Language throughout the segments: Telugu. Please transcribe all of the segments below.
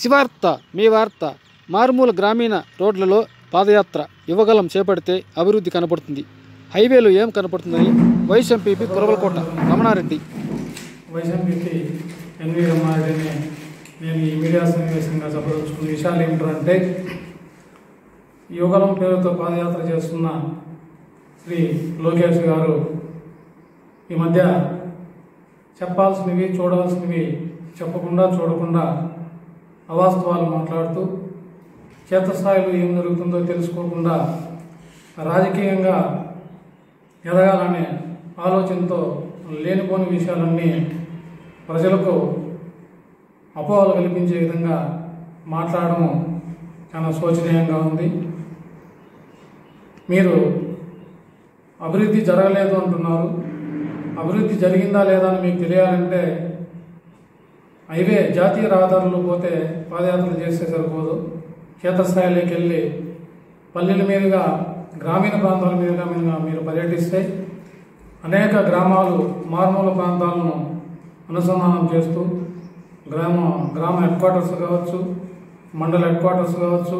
శివార్త మీ వార్త మారుమూల గ్రామీణ రోడ్లలో పాదయాత్ర యువగలం చేపడితే అభివృద్ధి కనపడుతుంది హైవేలు ఏం కనపడుతుందని వైఎస్ ఎంపీపీ కురవలకోట రమణారెడ్డి. వైఎస్ఎంపీకి ఎన్వి రమణారెడ్డిని నేను ఈ మీడియా సన్నివేశంగా చెప్పదలుచుకున్న విషయాలు ఏమిటంటే యువగలం పేరుతో పాదయాత్ర చేస్తున్న శ్రీ లోకేష్ గారు ఈ మధ్య చెప్పాల్సినవి చూడాల్సినవి చెప్పకుండా చూడకుండా అవాస్తవాలు మాట్లాడుతూ క్షేత్రస్థాయిలో ఏం జరుగుతుందో తెలుసుకోకుండా రాజకీయంగా ఎదగాలనే ఆలోచనతో లేనిపోని విషయాలన్నీ ప్రజలకు అపోహలు కల్పించే విధంగా మాట్లాడడం చాలా శోచనీయంగా ఉంది. మీరు అభివృద్ధి జరగలేదు అంటున్నారు. అభివృద్ధి జరిగిందా లేదా అని మీకు తెలియాలంటే హైవే జాతీయ రహదారులు పోతే పాదయాత్రలు చేస్తే సరిపోదు. క్షేత్రస్థాయిలోకి వెళ్ళి పల్లెల మీదుగా గ్రామీణ ప్రాంతాల మీదుగా మీదుగా మీరు పర్యటిస్తే అనేక గ్రామాలు మారుమూల ప్రాంతాలను అనుసంధానం చేస్తూ గ్రామ గ్రామ హెడ్ క్వార్టర్స్ కావచ్చు మండల హెడ్ క్వార్టర్స్ కావచ్చు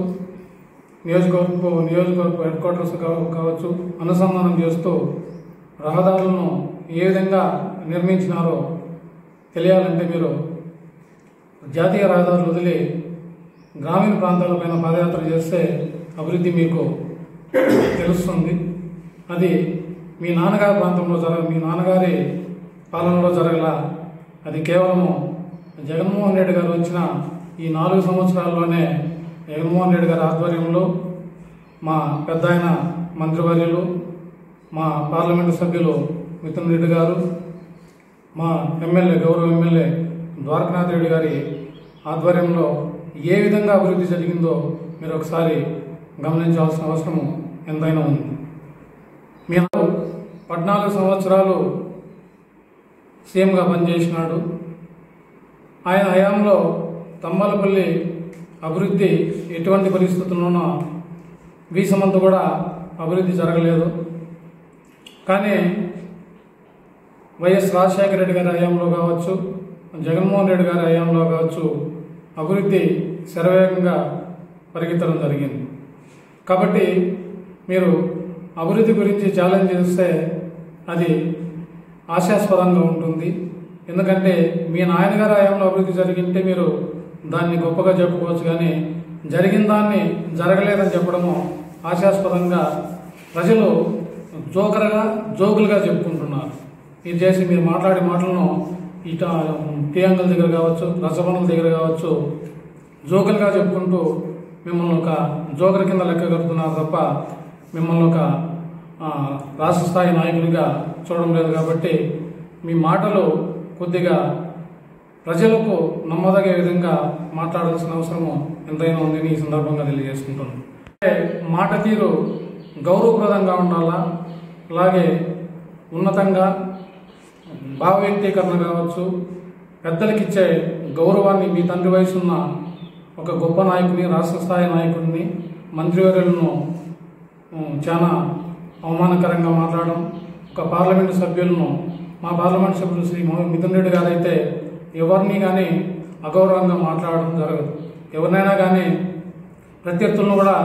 నియోజకవర్గ నియోజకవర్గ హెడ్ క్వార్టర్స్ కావచ్చు అనుసంధానం చేస్తూ రహదారులను ఏ విధంగా నిర్మించినారో తెలియాలంటే మీరు జాతీయ రహదారులు వదిలి గ్రామీణ ప్రాంతాలపైన పాదయాత్ర చేస్తే అభివృద్ధి మీకు తెలుస్తుంది. అది మీ నాన్నగారి ప్రాంతంలో జరగ మీ నాన్నగారి పాలనలో జరగల? అది కేవలము జగన్మోహన్ రెడ్డి గారు వచ్చిన ఈ నాలుగు సంవత్సరాల్లోనే జగన్మోహన్ రెడ్డి గారి ఆధ్వర్యంలో మా పెద్ద ఆయన మంత్రివర్యులు మా పార్లమెంటు సభ్యులు మిథున్ రెడ్డి గారు మా ఎమ్మెల్యే గౌరవ ఎమ్మెల్యే ద్వారకనాథ్ రెడ్డి గారి ఆధ్వర్యంలో ఏ విధంగా అభివృద్ధి జరిగిందో మీరు ఒకసారి గమనించాల్సిన అవసరం ఎంతైనా ఉంది. మీరు పద్నాలుగు సంవత్సరాలు సీఎంగా పనిచేసినాడు. ఆయన హయాంలో తమ్మలపల్లి అభివృద్ధి ఎటువంటి పరిస్థితుల్లోనూ వీసమంత కూడా అభివృద్ధి జరగలేదు. కానీ వైఎస్ రాజశేఖర రెడ్డి గారి హయాంలో కావచ్చు జగన్మోహన్ రెడ్డి గారి హయాంలో కావచ్చు అభివృద్ధి శరవేగంగా పరిగెత్తడం జరిగింది. కాబట్టి మీరు అభివృద్ధి గురించి ఛాలెంజ్ చేస్తే అది ఆశాస్పదంగా ఉంటుంది. ఎందుకంటే మీ నాయనగారి హయాంలో అభివృద్ధి జరిగింటే మీరు దాన్ని గొప్పగా చెప్పుకోవచ్చు కానీ జరిగిన దాన్ని జరగలేదని చెప్పడము ఆశాస్పదంగా ప్రజలు జోకరగా జోకులుగా చెప్పుకుంటున్నారు. ఇది చేసి మీరు మాట్లాడే మాటలను ఇట టీయాంగల్ దగ్గర కావచ్చు రసవనుల దగ్గర కావచ్చు జోకులుగా చెప్పుకుంటూ మిమ్మల్ని ఒక జోకర్ కింద లెక్క కడుతున్నారు తప్ప మిమ్మల్ని ఒక రాష్ట్ర స్థాయి నాయకునిగా చూడడం లేదు కాబట్టి మీ మాటలు కొద్దిగా ప్రజలకు నమ్మదగే విధంగా మాట్లాడాల్సిన అవసరము ఎంతైనా ఉందని ఈ సందర్భంగా తెలియజేసుకుంటున్నాను. అంటే మాట తీరు గౌరవప్రదంగా ఉండాలా? అలాగే ఉన్నతంగా భావ వ్యక్తీకరణ కావచ్చు. పెద్దలకి ఇచ్చే గౌరవాన్ని మీ తండ్రి వయసున్న ఒక గొప్ప నాయకుని రాష్ట్ర స్థాయి నాయకుడిని మంత్రివర్యులను చాలా అవమానకరంగా మాట్లాడడం ఒక పార్లమెంటు సభ్యులను మా పార్లమెంటు సభ్యులు శ్రీ మిథున్ రెడ్డి గారైతే ఎవరిని కానీ అగౌరవంగా మాట్లాడడం జరగదు. ఎవరినైనా కానీ ప్రత్యర్థులను కూడా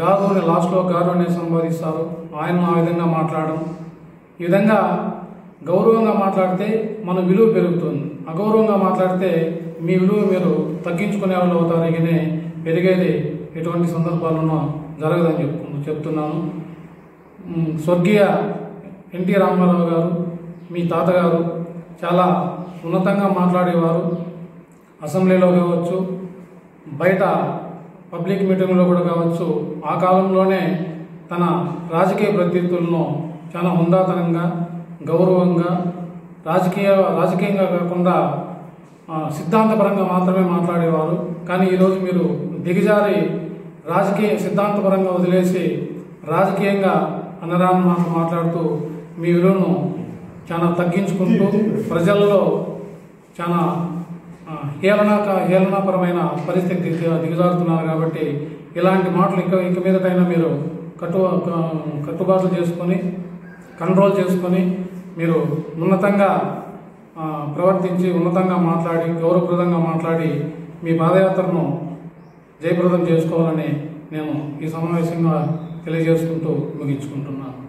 గారు అని లాస్ట్లో గారు అనే సంబోధిస్తారు. ఆయన ఆ విధంగా మాట్లాడడం. ఈ విధంగా గౌరవంగా మాట్లాడితే మన విలువ పెరుగుతుంది. అగౌరవంగా మాట్లాడితే మీ విలువ మీరు తగ్గించుకునే వాళ్ళు అవుతారు కానీ పెరిగేది ఎటువంటి సందర్భాల్లోనూ జరగదని చెప్పు చెప్తున్నాను. స్వర్గీయ ఎన్టీ రామారావు గారు మీ తాతగారు చాలా ఉన్నతంగా మాట్లాడేవారు. అసెంబ్లీలో కావచ్చు బయట పబ్లిక్ మీటింగ్లో కూడా కావచ్చు ఆ కాలంలోనే తన రాజకీయ ప్రత్యర్థులను చాలా హుందాతనంగా గౌరవంగా రాజకీయ రాజకీయంగా కాకుండా సిద్ధాంతపరంగా మాత్రమే మాట్లాడేవారు. కానీ ఈరోజు మీరు దిగజారి రాజకీయ సిద్ధాంతపరంగా వదిలేసి రాజకీయంగా అనరాని మాటలు మాట్లాడుతూ మీ విలువను చాలా తగ్గించుకుంటూ ప్రజల్లో చాలా ఆ, హేళన హేళనాపరమైన పరిస్థితి దిగ- దిగజారుతున్నారు కాబట్టి ఇలాంటి మాటలు ఇక ఇక మీదటైనా మీరు కట్టు కట్టుబాట్లు చేసుకొని కంట్రోల్ చేసుకొని మీరు ఉన్నతంగా ప్రవర్తించి ఉన్నతంగా మాట్లాడి గౌరవప్రదంగా మాట్లాడి మీ పాదయాత్రను జయప్రదం చేసుకోవాలని నేను ఈ సమావేశంగా తెలియజేసుకుంటూ ముగించుకుంటున్నాను.